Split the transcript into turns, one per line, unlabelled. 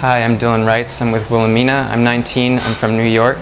Hi, I'm Dylan Wrights. I'm with Wilhelmina. I'm 19. I'm from New York.